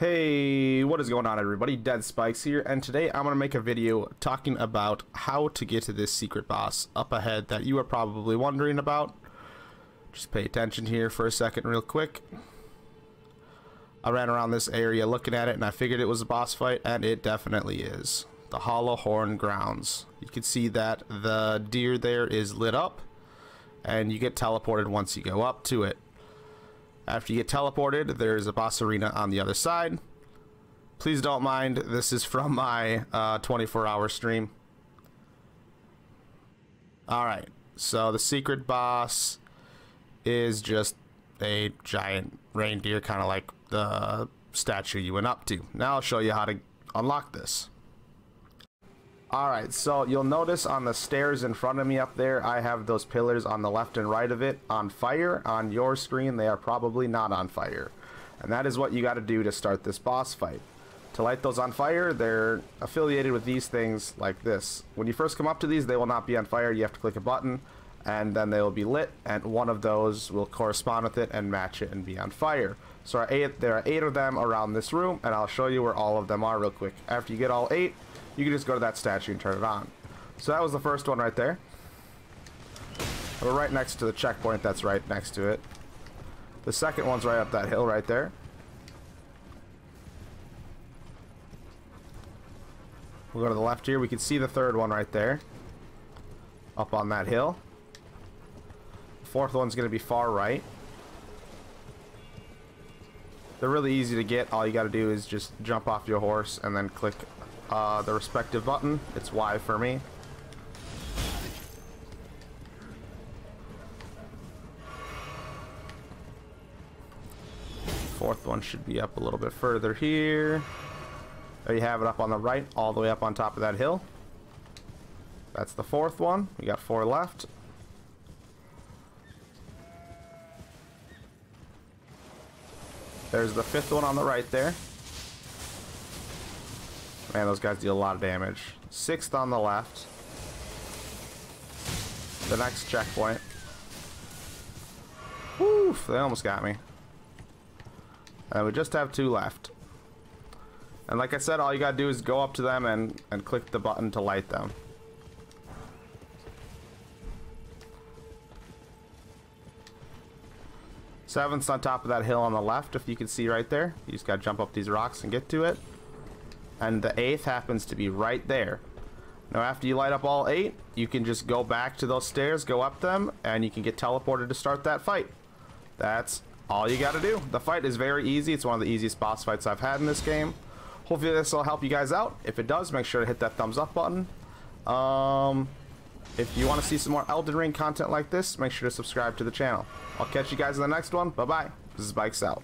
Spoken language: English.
Hey, what is going on everybody? Dead Zpikes here, and today I'm going to make a video talking about how to get to this secret boss up ahead that you are probably wondering about. Just pay attention here for a second real quick. I ran around this area looking at it and I figured it was a boss fight, and it definitely is. The Hollowhorn Grounds. You can see that the deer there is lit up, and you get teleported once you go up to it. After you get teleported, there's a boss arena on the other side. Please don't mind, this is from my 24-hour uh, stream. Alright, so the secret boss is just a giant reindeer, kind of like the statue you went up to. Now I'll show you how to unlock this. Alright, so you'll notice on the stairs in front of me up there, I have those pillars on the left and right of it on fire. On your screen, they are probably not on fire. And that is what you got to do to start this boss fight. To light those on fire, they're affiliated with these things like this. When you first come up to these, they will not be on fire. You have to click a button, and then they will be lit, and one of those will correspond with it and match it and be on fire. So eight, there are eight of them around this room, and I'll show you where all of them are real quick. After you get all eight, you can just go to that statue and turn it on. So that was the first one right there. We're right next to the checkpoint that's right next to it. The second one's right up that hill right there. We'll go to the left here. We can see the third one right there. Up on that hill. The fourth one's going to be far right. They're really easy to get. All you got to do is just jump off your horse and then click uh, the respective button. It's Y for me. Fourth one should be up a little bit further here. There you have it up on the right, all the way up on top of that hill. That's the fourth one. We got four left. There's the fifth one on the right there. Man, those guys deal a lot of damage. Sixth on the left. The next checkpoint. Woof, they almost got me. And we just have two left. And like I said, all you gotta do is go up to them and, and click the button to light them. Seventh's on top of that hill on the left, if you can see right there. You just gotta jump up these rocks and get to it and the eighth happens to be right there. Now after you light up all eight, you can just go back to those stairs, go up them, and you can get teleported to start that fight. That's all you gotta do. The fight is very easy. It's one of the easiest boss fights I've had in this game. Hopefully this will help you guys out. If it does, make sure to hit that thumbs up button. Um, if you want to see some more Elden Ring content like this, make sure to subscribe to the channel. I'll catch you guys in the next one. Bye-bye. This is Zpikes out.